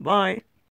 Bye.